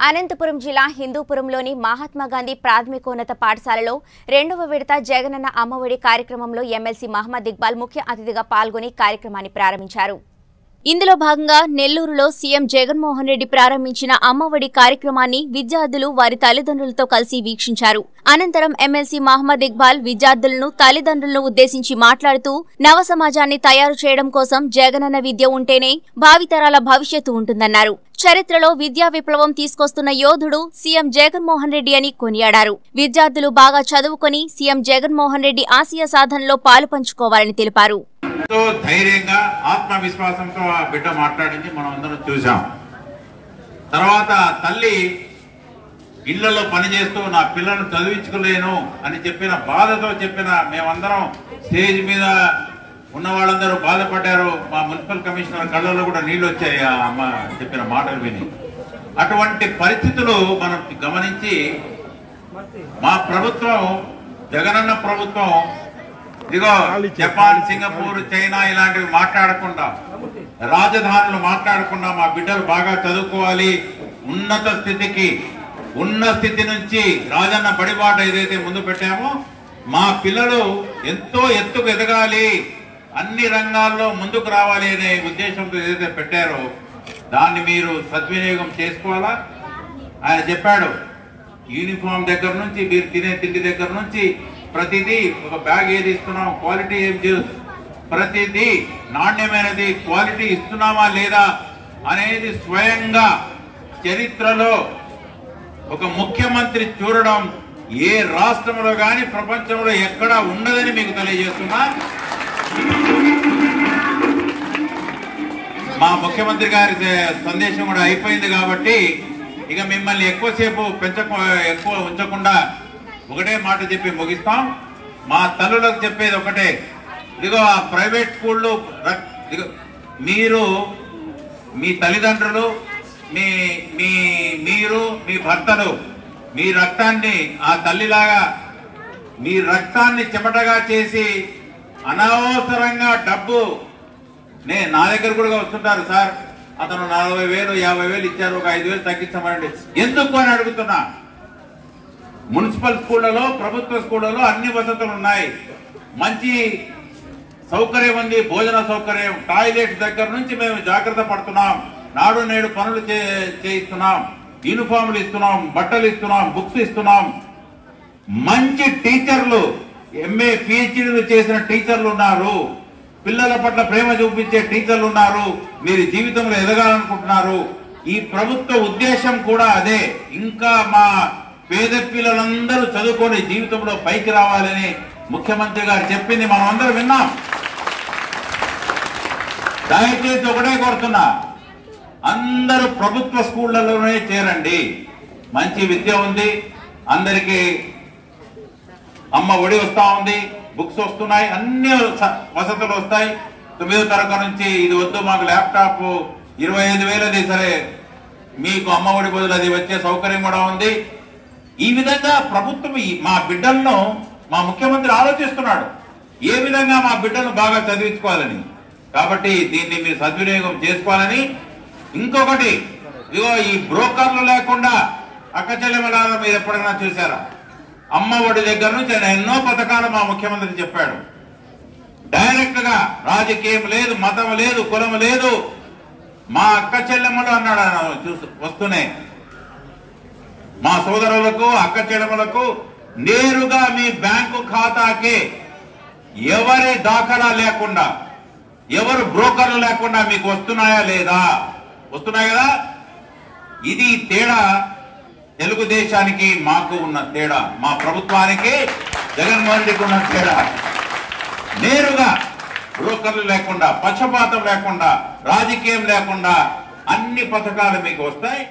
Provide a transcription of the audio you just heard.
అనంతపురం జిల్లా హిందూపురంలోని మహాత్మాగాంధీ ప్రాథమికోన్నత పాఠశాలలో రెండవ విడత జగనన్న అమ్మఒడి కార్యక్రమంలో ఎమ్మెల్సీ మహమ్మద్ ఇక్బాల్ ముఖ్య అతిథిగా పాల్గొని కార్యక్రమాన్ని ప్రారంభించారు. ఇందులో భాగంగా నెల్లూరులో సీఎం జగన్మోహన్ రెడ్డి ప్రారంభించిన అమ్మఒడి కార్యక్రమాన్ని విద్యార్థులు వారి తల్లిదండ్రులతో కలిసి వీక్షించారు. అనంతరం ఎమ్మెల్సీ మహమ్మద్ ఇక్బాల్ విద్యార్థులను తల్లిదండ్రులను ఉద్దేశించి మాట్లాడుతూ నవ సమాజాన్ని తయారు చేయడం కోసం జగనన్న విద్య ఉంటేనే భావితరాల భవిష్యత్తు ఉంటుందన్నారు. చరిత్రలో విద్యా విప్లవం తీసుకొస్తున్న యోధుడు సీఎం జగన్మోహన్ రెడ్డి అని కొనియాడారు. విద్యార్థులు బాగా చదువుకొని సీఎం జగన్మోహన్ రెడ్డి ఆశయ సాధనలో పాలు పంచుకోవాలని తెలిపారు. ఎంతో ధైర్యంగా ఆత్మవిశ్వాసంతో ఆ బిడ్డ మాట్లాడింది మనం అందరం చూసాం తర్వాత తల్లి ఇళ్ళలో పనిచేస్తూ నా పిల్లలను చదివించుకోలేను అని చెప్పిన బాధతో చెప్పిన మేమందరం స్టేజ్ మీద ఉన్న వాళ్ళందరూ బాధపడ్డారు. మా మున్సిపల్ కమిషనర్ కళ్ళలో కూడా నీళ్ళు వచ్చాయి ఆ అమ్మ చెప్పిన మాటలు విని. అటువంటి పరిస్థితులు మనం గమనించి మా ప్రభుత్వం జగనన్న ప్రభుత్వం ఇదిగో జపాన్ సింగపూర్ చైనా ఇలాంటివి మాట్లాడకుండా రాజధానులు మాట్లాడకుండా మా బిడ్డలు బాగా చదువుకోవాలి. ఉన్నత స్థితికి ఉన్న స్థితి నుంచి రాజన్న బడిబాట ఏదైతే ముందు పెట్టామో మా పిల్లలు ఎంతో ఎత్తుకు ఎదగాలి. అన్ని రంగాల్లో ముందుకు రావాలి అనే ఉద్దేశంతో ఏదైతే పెట్టారో దాన్ని మీరు సద్వినియోగం చేసుకోవాలా? ఆయన చెప్పాడు యూనిఫామ్ దగ్గర నుంచి మీరు తినే తిండి దగ్గర నుంచి ప్రతిదీ ఒక బ్యాగ్ ఏది ఇస్తున్నాం క్వాలిటీ ఏం చే- ప్రతిదీ నాణ్యమైనది క్వాలిటీ ఇస్తున్నామా లేదా అనేది స్వయంగా చరిత్రలో ఒక ముఖ్యమంత్రి చూడడం ఏ రాష్ట్రంలో కానీ ప్రపంచంలో ఎక్కడా ఉండదని మీకు తెలియజేస్తున్నా. మా ముఖ్యమంత్రి గారి సందేశం కూడా అయిపోయింది కాబట్టి ఇక మిమ్మల్ని ఎక్కువసేపు పెంచ ఎక్కువ ఉంచకుండా ఒకటే మాట చెప్పి ముగిస్తాం. మా తల్లులకు చెప్పేది ఒకటే. ఇదిగో ఆ ప్రైవేట్ స్కూళ్ళు రక్- మీరు మీ తల్లిదండ్రులు మీ మీ మీరు మీ భర్తలు మీ రక్తాన్ని ఆ తల్లిలాగా మీ రక్తాన్ని చెమటగా చేసి అనవసరంగా డబ్బు నే నా దగ్గర కూడా వస్తుంటారు సార్. అతను నలభై వేలు యాభై వేలు ఇచ్చారు ఒక ఐదు వేలు తగ్గించమనండి ఎందుకు అని అడుగుతున్నా? మున్సిపల్ స్కూళ్ళలో ప్రభుత్వ స్కూళ్ళలో అన్ని వసతులు ఉన్నాయి. మంచి సౌకర్యం ఉంది భోజన సౌకర్యం. టాయిలెట్స్ దగ్గర నుంచి మేము జాగ్రత్త పడుతున్నాం. నాడు నేడు పనులు చే- చేయిస్తున్నాం. యూనిఫామ్లు ఇస్తున్నాం బట్టలు ఇస్తున్నాం బుక్స్ ఇస్తున్నాం. మంచి టీచర్లు ఎంఏ పిహెచ్డీలు చేసిన టీచర్లు ఉన్నారు. పిల్లల పట్ల ప్రేమ చూపించే టీచర్లు ఉన్నారు. మీరు జీవితంలో ఎదగాలనుకుంటున్నారు. ఈ ప్రభుత్వ ఉద్దేశం కూడా అదే. ఇంకా మా పేద పిల్లలందరూ చదువుకొని జీవితంలో పైకి రావాలని ముఖ్యమంత్రి గారు చెప్పింది మనం అందరం విన్నాం. దయచేసి ఒకటే కోరుతున్నా. అందరూ ప్రభుత్వ స్కూళ్ళలోనే చేరండి. మంచి విద్య ఉంది. అందరికీ అమ్మ ఒడి వస్తా ఉంది. బుక్స్ వస్తున్నాయి. అన్ని స- వసతులు వస్తాయి. తొమ్మిదో తరగతి నుంచి ఇది వద్దు మాకు ల్యాప్టాప్ ఇరవై ఐదు వేలది సరే. మీకు అమ్మ ఒడి బదులు అది వచ్చే సౌకర్యం కూడా ఉంది. ఈ విధంగా ప్రభుత్వం ఈ- మా బిడ్డలను మా ముఖ్యమంత్రి ఆలోచిస్తున్నాడు. ఏ విధంగా మా బిడ్డలను బాగా చదివించుకోవాలని. కాబట్టి దీన్ని మీరు సద్వినియోగం చేసుకోవాలని. ఇంకొకటి ఇగో ఈ బ్రోకర్లు లేకుండా అక్కచెల్లెమలాల మీరు ఎప్పుడైనా చూసారా అమ్మ ఒడి దగ్గర నుంచి ఆయన ఎన్నో పథకాలు మా ముఖ్యమంత్రి చెప్పాడు. డైరెక్ట్గా రాజకీయం లేదు మతం లేదు కులం లేదు. మా అక్క చెల్లెమ్మలు అన్నాడు ఆయన చూస్తూ వస్తూనే. మా సోదరులకు అక్క చెడములకు నేరుగా మీ బ్యాంకు ఖాతాకి ఎవరి దాఖలా లేకుండా ఎవరు బ్రోకర్లు లేకుండా మీకు వస్తున్నాయా లేదా? వస్తున్నాయి కదా? ఇది తేడా తెలుగుదేశానికి మాకు ఉన్న తేడా మా ప్రభుత్వానికి జగన్మోహన్ రెడ్డికి ఉన్న తేడా. నేరుగా బ్రోకర్లు లేకుండా పక్షపాతం లేకుండా రాజకీయం లేకుండా అన్ని పథకాలు మీకు వస్తాయి.